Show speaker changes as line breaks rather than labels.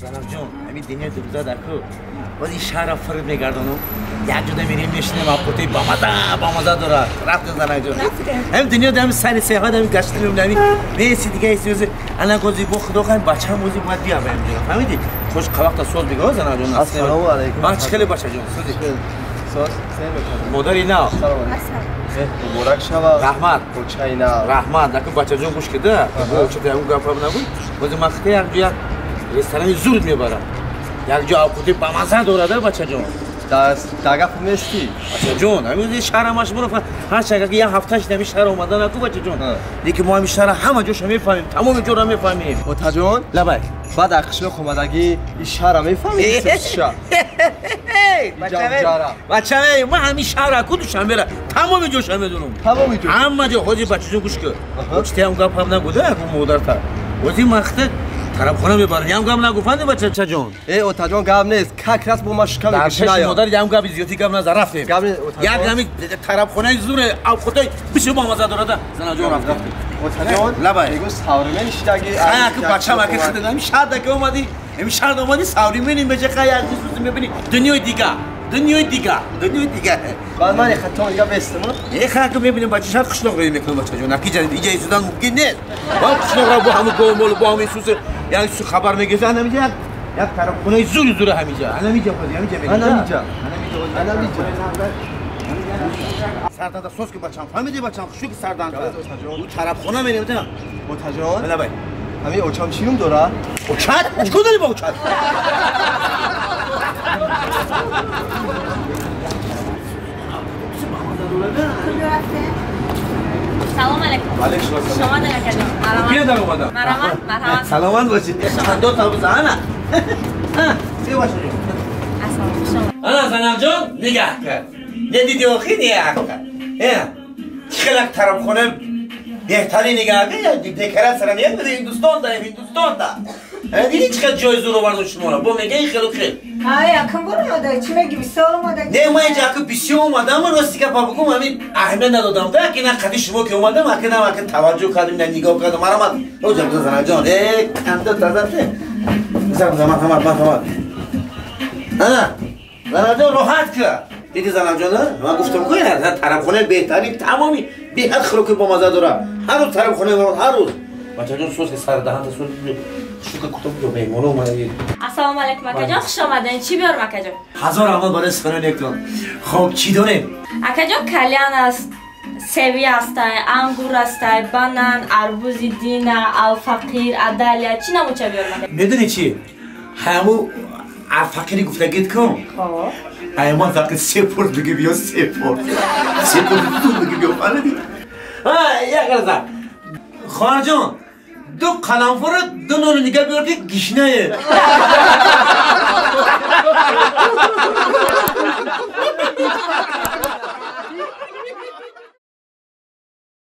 ҷанабҷон ҳамин диня дубза даку бози шаҳрро фурӯ мегардону як ҷуда мерем мешинем апоти бамаза бамаза дорад рафт занабҷон ҳамин диня дами сари сеҳат ҳамин гаштанем дами неси дига сиёзи анагози бо худо хай бачам ози бояд бияваем фаҳмиди хуш қавақта соз бигоҳ занабҷон ассалому алайкум бач хеле бачаҷон сози модари нав муборак шава
раҳмат кӯчаи
нав раҳмат акн бачаҷон гӯш
кида чата
ягон гапам
набуд бози
ман
хита якҷо
як ресторани зуд мебарам якҷо авқути бамаза дорада бачаҷон هم با مزه دورده بچه جون همین شهر همش برو هر چقدر یه هفتهش نمی شهر اومدن نکو بچه جون. دیگه ما همین شهر همه جوش می‌فهمیم تمام جور می‌فهمیم.
اوتا جون
لبای
بعد اخشلو خمدگی این شهر می‌فهمی شهر
بچه ما همین شهر کدوشم بره؟ تمام جوش هم می‌دونم
تمام جوش.
همه جا خودی بچه جون گوش که چطه هم گپ هم نبوده اون مادر تا. وزی مخته. طرف خونه می‌برن یم گم نگفتند بچه چه جون؟
ای اوتا جون گم نیست. کک راست با ما شکم
در چشم مادر یم گم زیادی گم نظر رفتیم.
گم
یک گمی طرف خونه زوره. او خدای بشه با مزه داره زنا جون رفتیم.
اوتا جون
لبای.
بگو ساورمن شدگی
ها که بچه ما که خدای نمی شاد که اومدی. نمی شاد اومدی ساوری منیم بچه خیال نیست می‌بینی. دنیای دیگه. دنیای دیگه. دنیای دیگه.
بعد من خطا دیگه بستم.
ای خاک می‌بینیم بچه. شاد قشلق رو می‌کنه بچه جون. نکی جان دیگه ایزدان ممکن نیست با قشلق رو با همون گومول با همین سوس یعنی سو خبر میگه نمیگه یک یک طرف خونه زور زور همینجا انا میجا خودی همینجا میگه
انا میجا انا میجا
سردان سوس که بچه‌م فهمیدی بچه‌م شو که سردان اون طرف خونه میریم تا
اوتا جون
بله بای.
همین اوچام چیوم داره؟
اوچات چیکار داری با اوچات
السلام
شما در کجا
بیا در اومدم
مرحبا مرحبا
سلامت باشید دو تا بزن انا سی باشه
السلام شما
انا زنم جان نگاه کرد ندیدی آخی نگاه کرد خلق طرف خونه بهتری نگاه کرد دکره سر نگاه کرد هندوستان دا هندوستان دا دیدی چقدر جای زور آورد شما با میگه این خیلی خیلی
های اکم برو اومده. چی میگی؟ بسیار اومده.
نه ما اینجا که بسیار اومدم من راستی که پا بگم همین اهمیت ندادم. ده که نه قدی شما که اومدم اگه نه اگه توجه کردیم نه نگاه کردم من او جان زن جان. ای کنده تازه زن. زمان همه من همه نه زن جان راحت که. دیدی زن جان؟ من گفتم که نه. طرف خونه بهتری تمامی. بی حد خلوک با مزه داره. هر روز طرف خونه هر روز. بچه جان سوس که سر دهان سوس شو که کتب جو میمونه اومده
السلام علیکم اکا جان خوش آمدین. چی بیارم اکا جان
هزار اول برای سخنان یکتون خب چی داریم
اکا جان کلیان است سوی است انگور است بانان اربوز دینا الفقیر عدالیا چی نمو چه بیارم
می‌دونی چی؟ همو فقیری گفتگیت کن.
خب.
ایمان فقط سه پورت بگی بیا سه پورت. سه تو بگی بیا ها یک لحظه. خواهر جان ду қаламфору ду нонро нигаҳ биёр ки гишнае